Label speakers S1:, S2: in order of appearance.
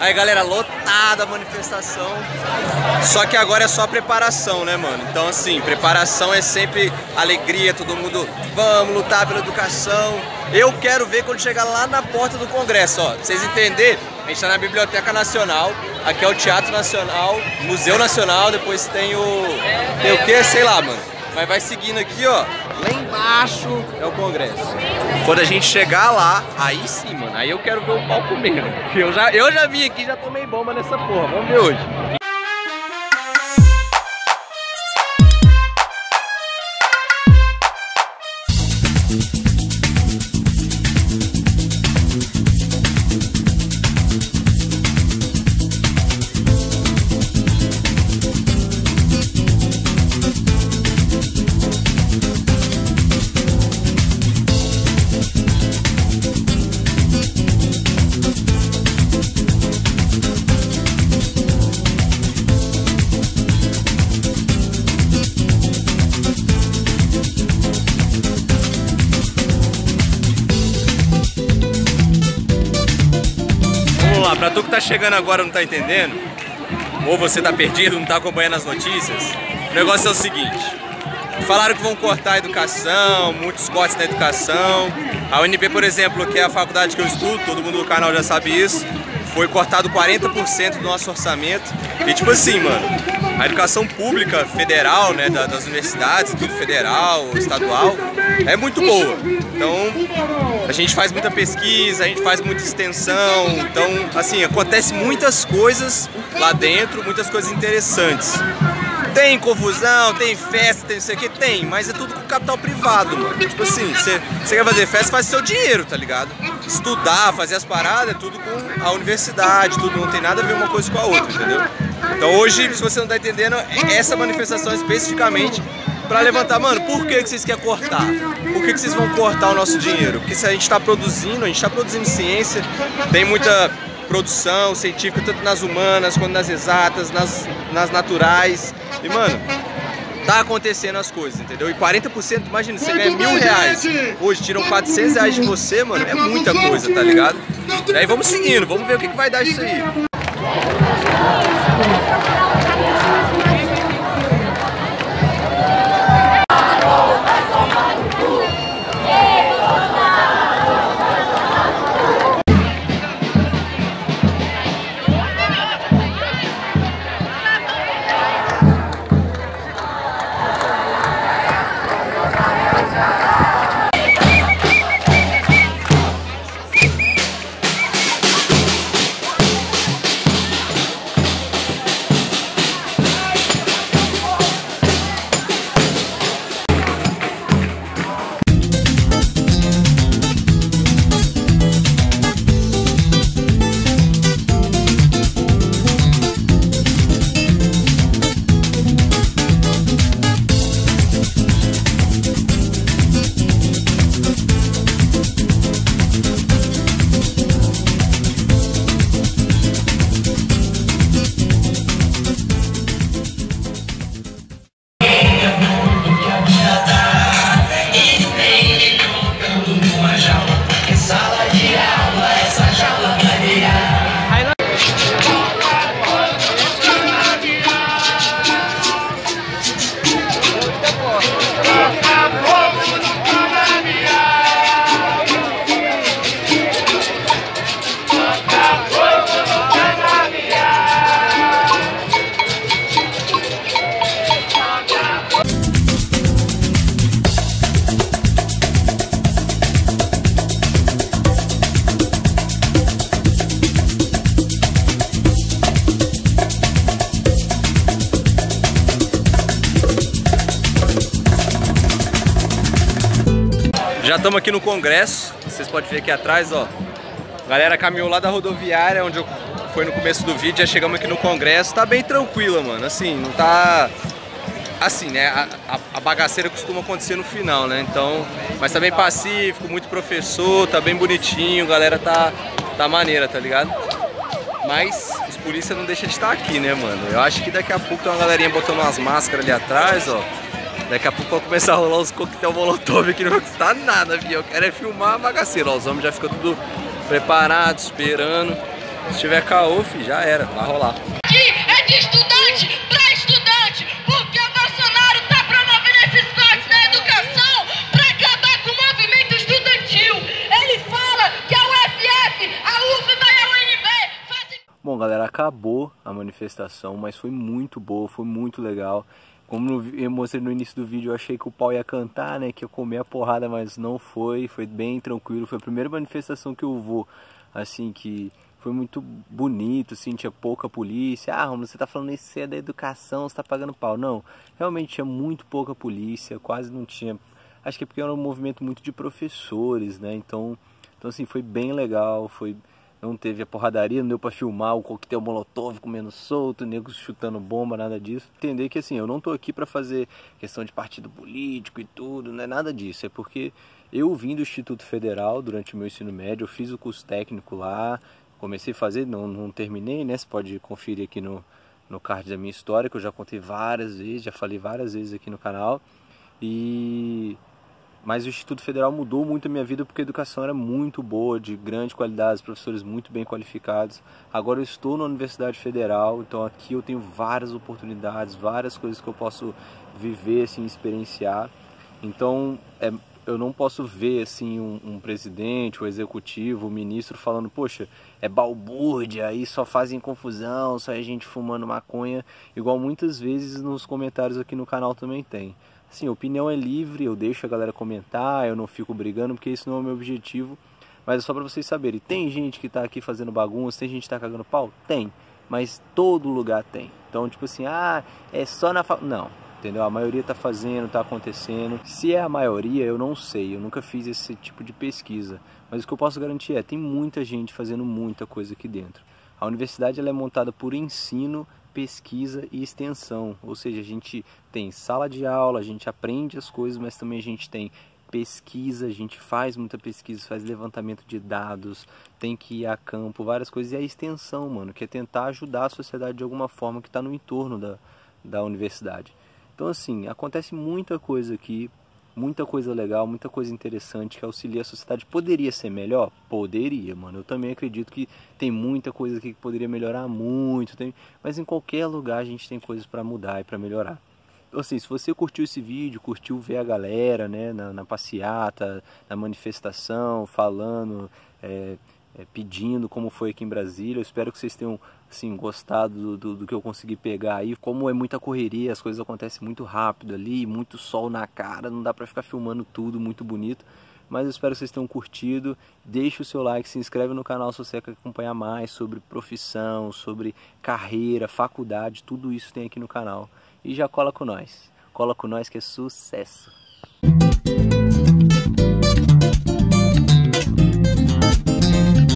S1: Aí, galera, lotada a manifestação. Só que agora é só preparação, né, mano? Então, assim, preparação é sempre alegria, todo mundo, vamos lutar pela educação. Eu quero ver quando chegar lá na porta do Congresso, ó. Pra vocês entenderem, a gente tá na Biblioteca Nacional, aqui é o Teatro Nacional, Museu Nacional, depois tem o... tem o quê? Sei lá, mano. Mas vai seguindo aqui, ó. Lá embaixo é o Congresso. Quando a gente chegar lá, aí sim, mano. Aí eu quero ver o palco mesmo. Eu já, eu já vim aqui, já tomei bomba nessa porra. Vamos ver hoje. Tá chegando agora não tá entendendo, ou você tá perdido, não tá acompanhando as notícias, o negócio é o seguinte. Falaram que vão cortar a educação, muitos cortes na educação. A UNB, por exemplo, que é a faculdade que eu estudo, todo mundo do canal já sabe isso, foi cortado 40% do nosso orçamento. E tipo assim, mano, a educação pública federal, né, da- das universidades, tudo federal, estadual, é muito boa. Então, a gente faz muita pesquisa, a gente faz muita extensão, então, assim, acontece muitas coisas lá dentro, muitas coisas interessantes. Tem confusão, tem festa, tem isso aqui, tem, mas é tudo com capital privado, mano. Tipo assim, você quer fazer festa, faz seu dinheiro, tá ligado? Estudar, fazer as paradas, é tudo com a universidade, tudo não tem nada a ver uma coisa com a outra, entendeu? Então hoje, se você não tá entendendo, essa manifestação especificamente pra levantar, mano, por que, que vocês querem cortar? Por que, que vocês vão cortar o nosso dinheiro? Porque se a gente tá produzindo, a gente tá produzindo ciência, tem muita produção científica, tanto nas humanas quanto nas exatas, nas, nas naturais. E, mano, tá acontecendo as coisas, entendeu? E 40%, imagina, você ganha mil reais. Hoje tiram 400 reais de você, mano, é muita coisa, tá ligado? E aí vamos seguindo, vamos ver o que, que vai dar isso aí. Já estamos aqui no Congresso, vocês podem ver aqui atrás, ó. A galera caminhou lá da rodoviária, onde eu foi no começo do vídeo, já chegamos aqui no Congresso. Tá bem tranquila, mano. Assim, não tá. Assim, né? A, a- a bagaceira costuma acontecer no final, né? Então. Mas tá bem pacífico, muito professor, tá bem bonitinho, galera tá, tá maneira, tá ligado? Mas os polícia não deixam de estar aqui, né, mano? Eu acho que daqui a pouco tem uma galerinha botando umas máscaras ali atrás, ó. Daqui a pouco vai começar a rolar os coquetel molotov aqui, não vai custar nada, viu? Eu quero é filmar a bagaceira, ó. Os homens já ficam tudo preparados, esperando.
S2: Se tiver caô, já era, vai rolar.
S3: É de estudante para estudante, porque o Bolsonaro tá promovendo esses cortes na educação para acabar com o movimento estudantil. Ele fala que a UFF, a UFBA e a UNB fazem...
S1: Bom, galera, acabou a manifestação, mas foi muito boa, foi muito legal. Como eu mostrei no início do vídeo, eu achei que o pau ia cantar, né? Que ia comer a porrada, mas não foi. Foi bem tranquilo. Foi a primeira manifestação que eu vou, assim, que foi muito bonito, assim, tinha pouca polícia. Ah, Romulo, você tá falando isso é da educação, você tá pagando pau. Não, realmente tinha muito pouca polícia, quase não tinha. Acho que é porque era um movimento muito de professores, né? Então, então assim, foi bem legal, foi não teve a porradaria, não deu para filmar o coquetel molotov comendo solto, negros chutando bomba, nada disso. Entender que assim, eu não tô aqui para fazer questão de partido político e tudo, não é nada disso, é porque eu vim do Instituto Federal durante o meu ensino médio, eu fiz o curso técnico lá, comecei a fazer, não, não terminei, né? Você pode conferir aqui no, no card da minha história, que eu já contei várias vezes, já falei várias vezes aqui no canal. E mas o Instituto Federal mudou muito a minha vida porque a educação era muito boa, de grande qualidade, professores muito bem qualificados. Agora eu estou na Universidade Federal, então aqui eu tenho várias oportunidades, várias coisas que eu posso viver, assim, experienciar. Então é, eu não posso ver assim um, um presidente, o um executivo, o um ministro falando, poxa, é balbúrdia, aí só fazem confusão, só é gente fumando maconha, igual muitas vezes nos comentários aqui no canal também tem. A opinião é livre, eu deixo a galera comentar, eu não fico brigando, porque isso não é o meu objetivo. Mas é só para vocês saberem. Tem gente que tá aqui fazendo bagunça, tem gente que tá cagando pau? Tem. Mas todo lugar tem. Então, tipo assim, ah, é só na. Fa... Não, entendeu? A maioria tá fazendo, tá acontecendo. Se é a maioria, eu não sei. Eu nunca fiz esse tipo de pesquisa. Mas o que eu posso garantir é, tem muita gente fazendo muita coisa aqui dentro. A universidade ela é montada por ensino pesquisa e extensão, ou seja, a gente tem sala de aula, a gente aprende as coisas, mas também a gente tem pesquisa, a gente faz muita pesquisa, faz levantamento de dados, tem que ir a campo, várias coisas, e a extensão, mano, que é tentar ajudar a sociedade de alguma forma que está no entorno da, da universidade. Então, assim, acontece muita coisa aqui, muita coisa legal, muita coisa interessante que auxilia a sociedade. Poderia ser melhor? Poderia, mano. Eu também acredito que tem muita coisa aqui que poderia melhorar muito, tem... mas em qualquer lugar a gente tem coisas para mudar e para melhorar. Então, assim, se você curtiu esse vídeo, curtiu ver a galera, né, na, na passeata, na manifestação, falando, é, é, pedindo como foi aqui em Brasília. Eu espero que vocês tenham assim, gostado do, do, do, que eu consegui pegar aí. Como é muita correria, as coisas acontecem muito rápido ali, muito sol na cara, não dá pra ficar filmando tudo muito bonito. Mas eu espero que vocês tenham curtido. Deixe o seu like, se inscreve no canal se você quer acompanhar mais sobre profissão, sobre carreira, faculdade, tudo isso tem aqui no canal. E já cola com nós. Cola com nós que é sucesso!